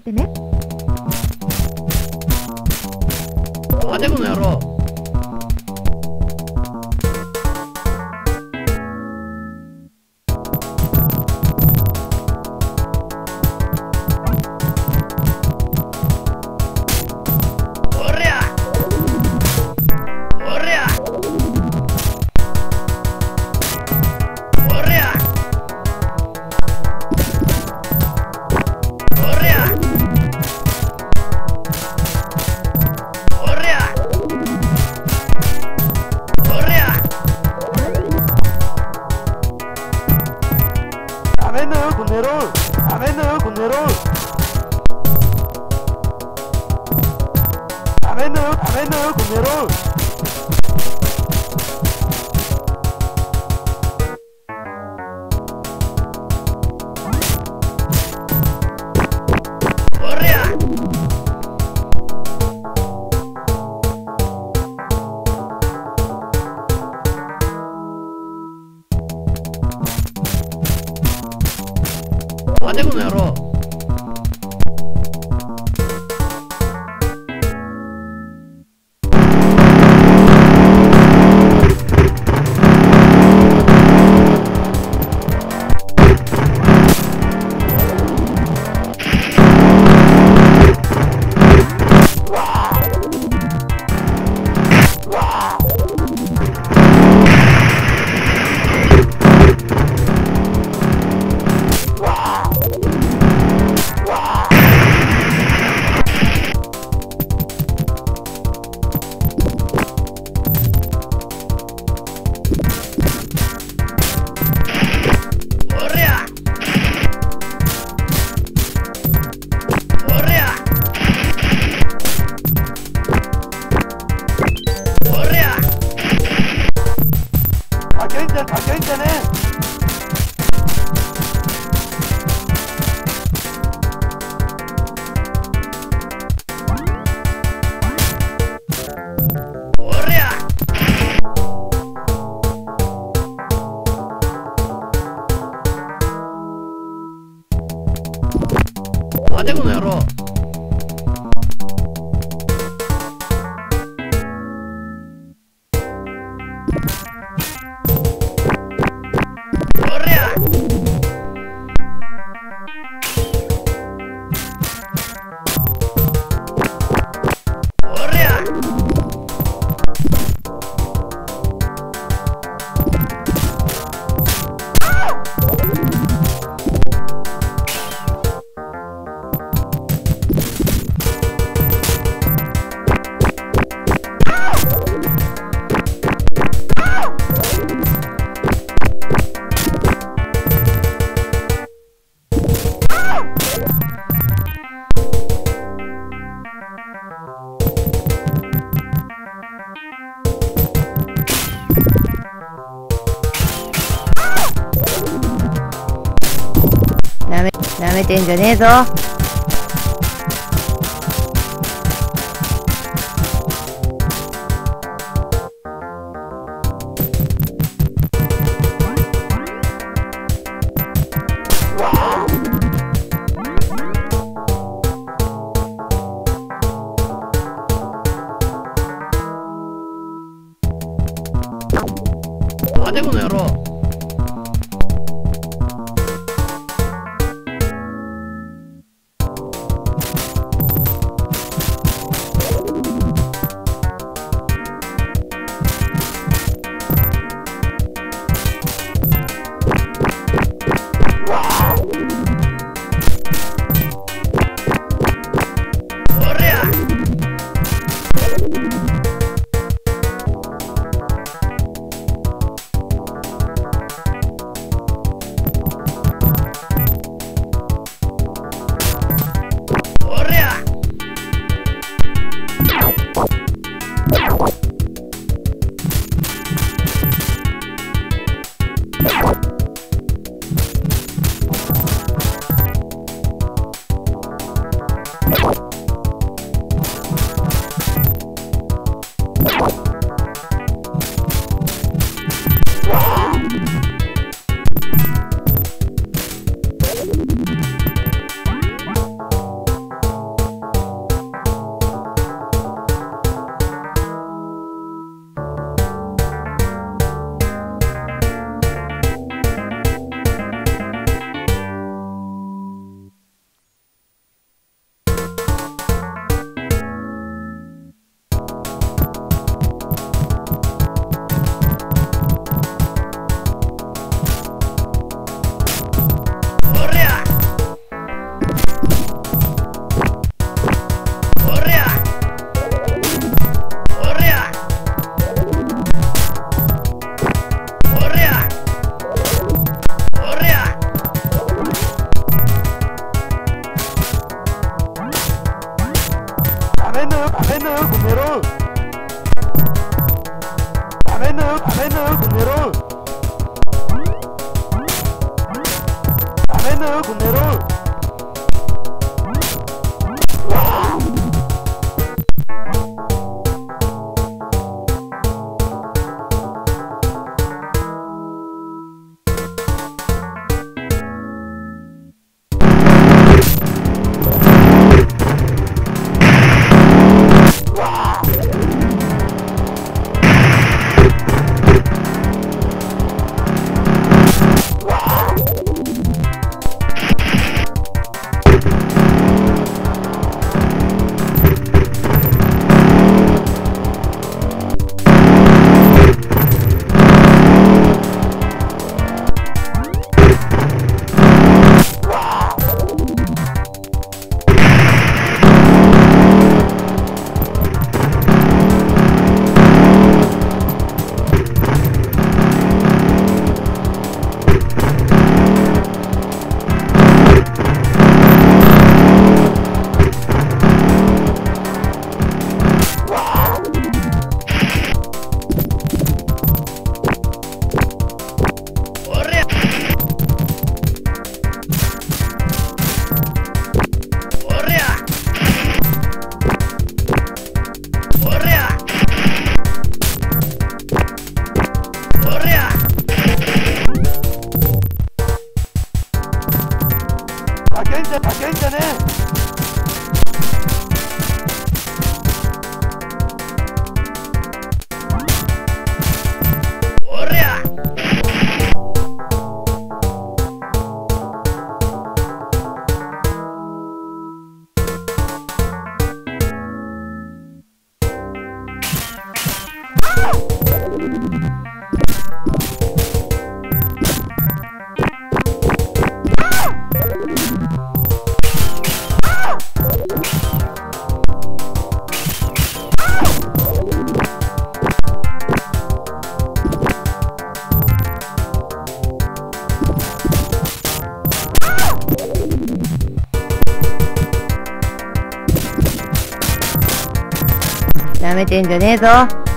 ってね。あでこの野郎。Venez, qu'on est てんじゃねえぞ。めてんじゃねえぞ。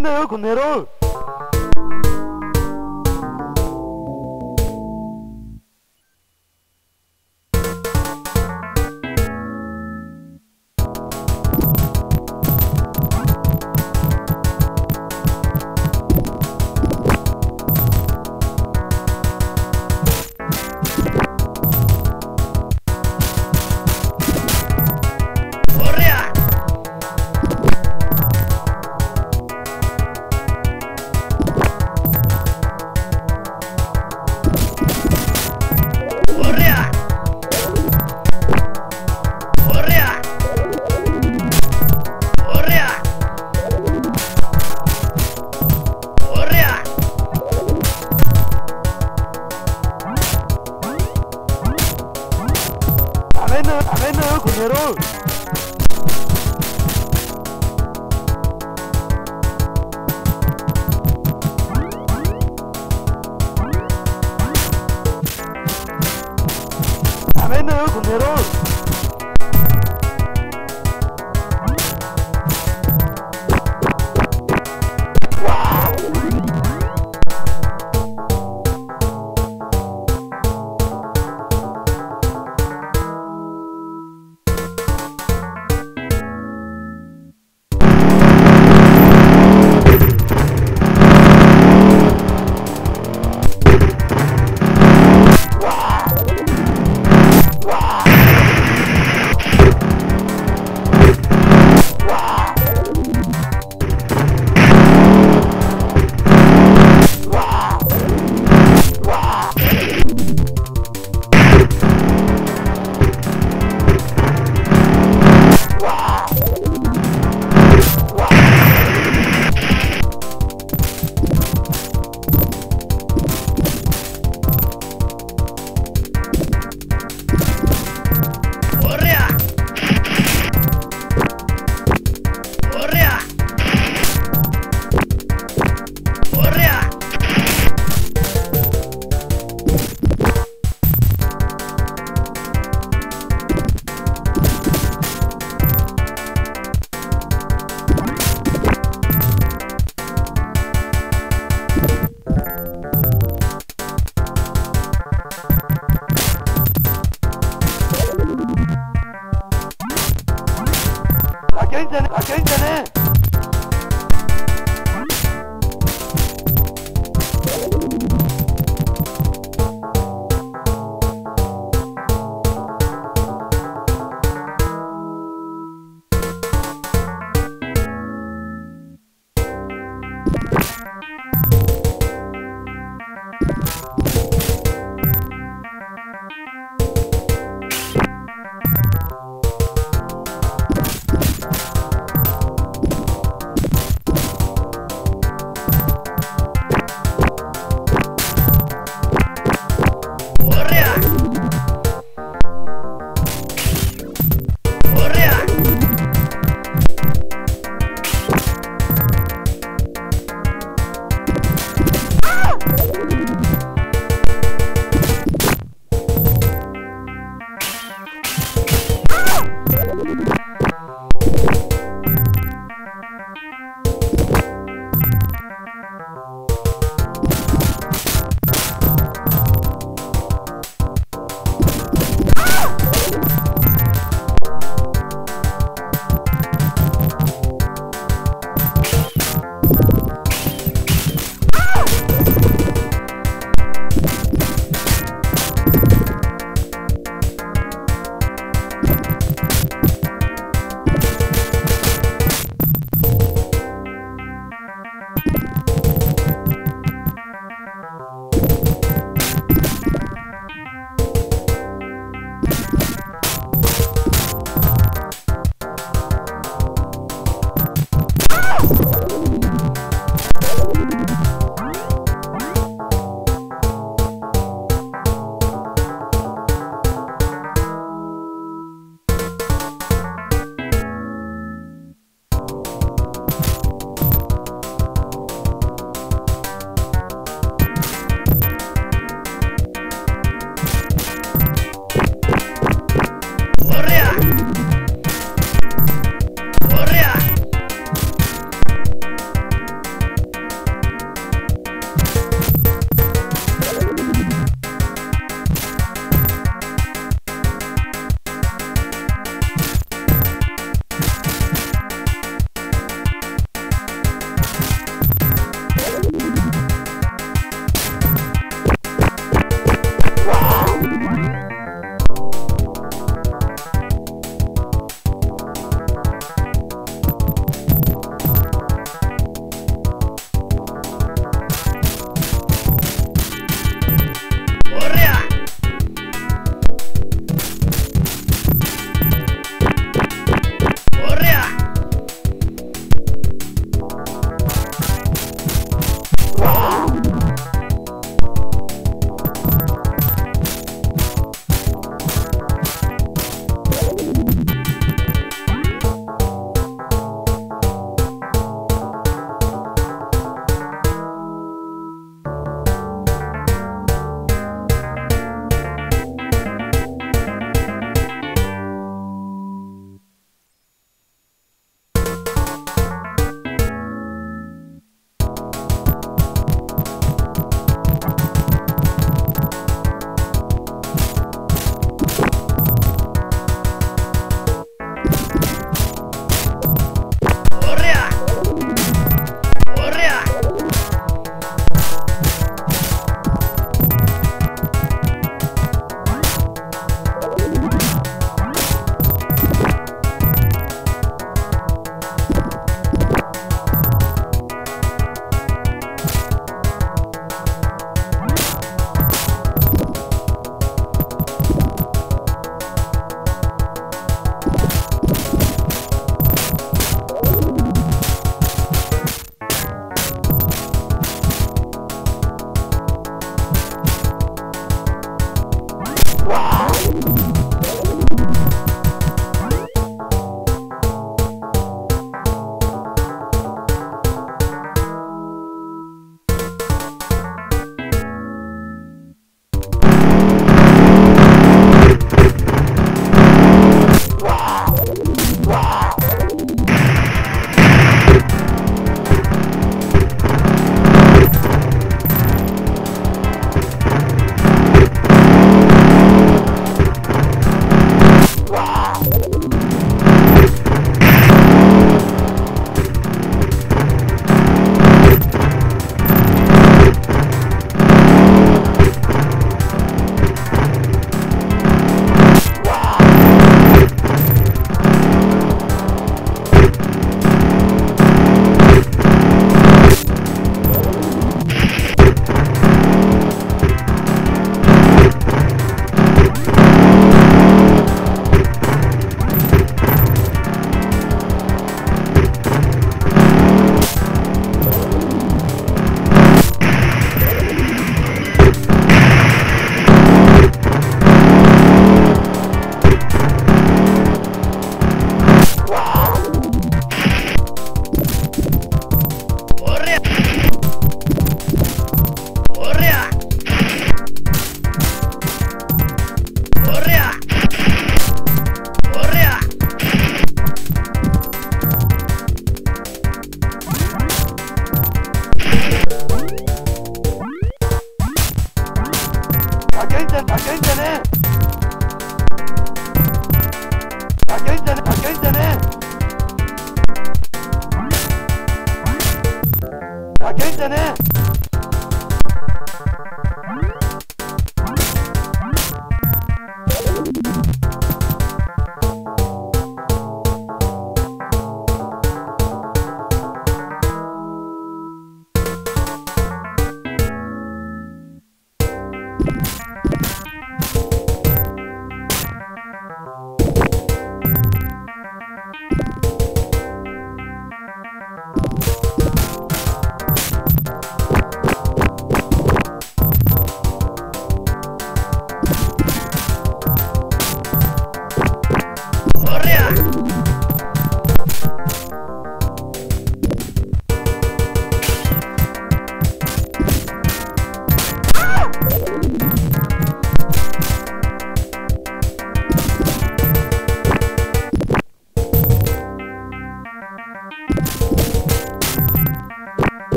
めんなよこの野郎 Camerun. 아, 껴있잖아. 아 껴있잖아.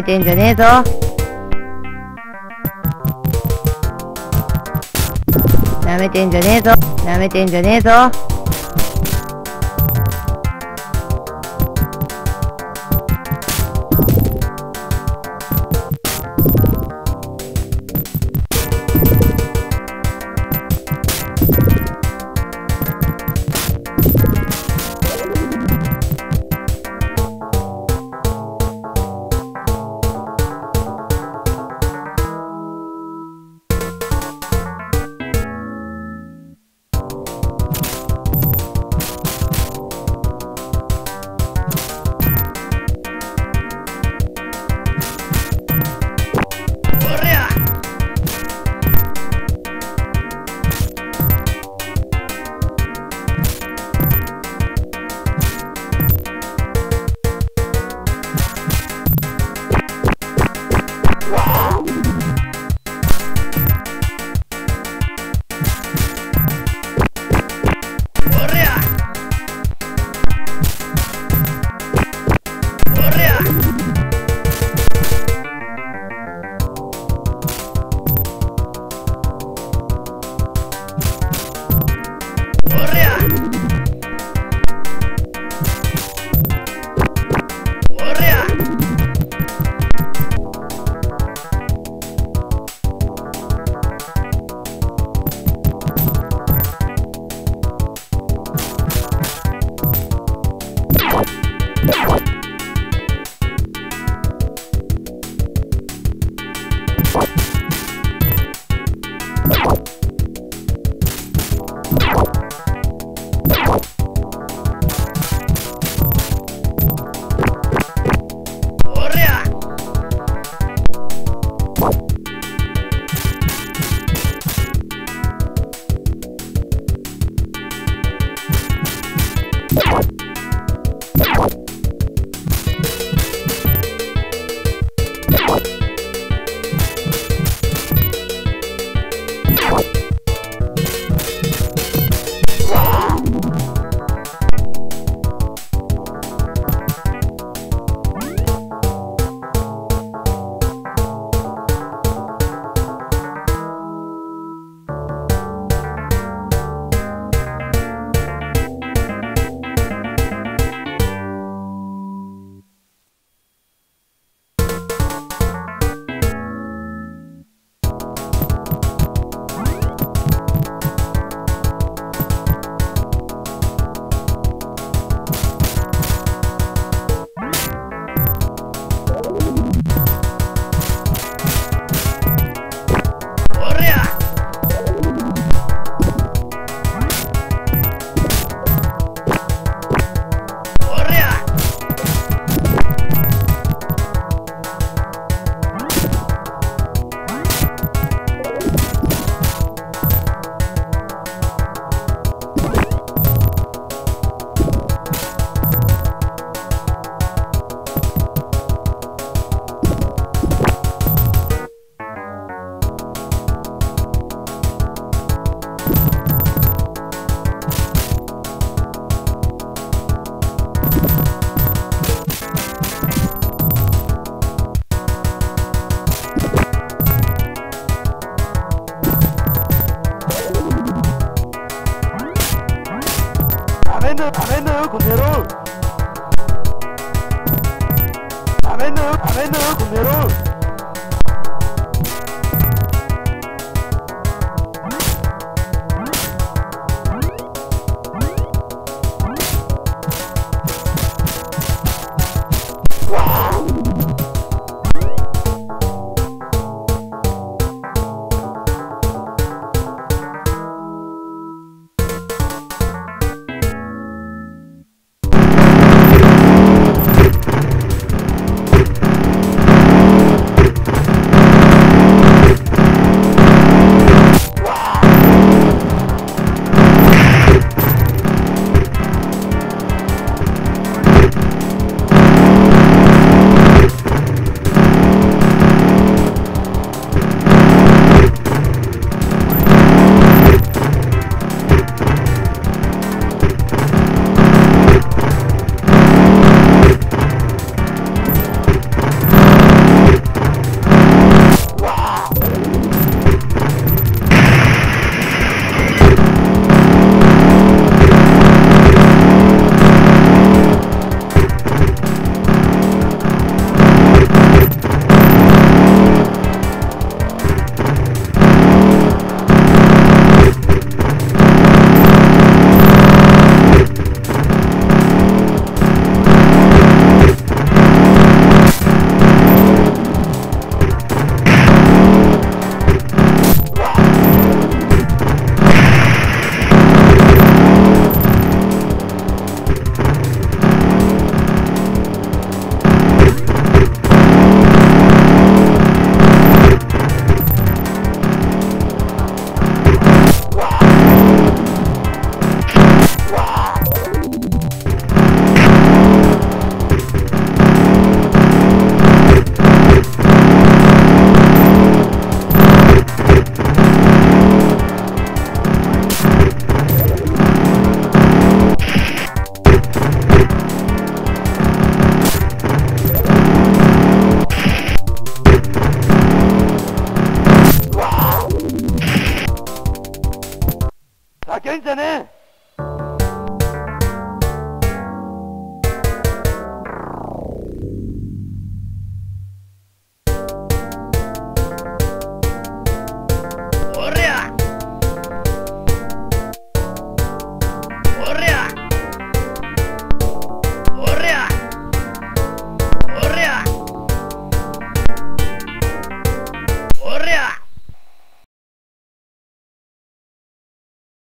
めてんじゃねえぞ。なめてんじゃねえぞ。なめてんじゃねえぞ。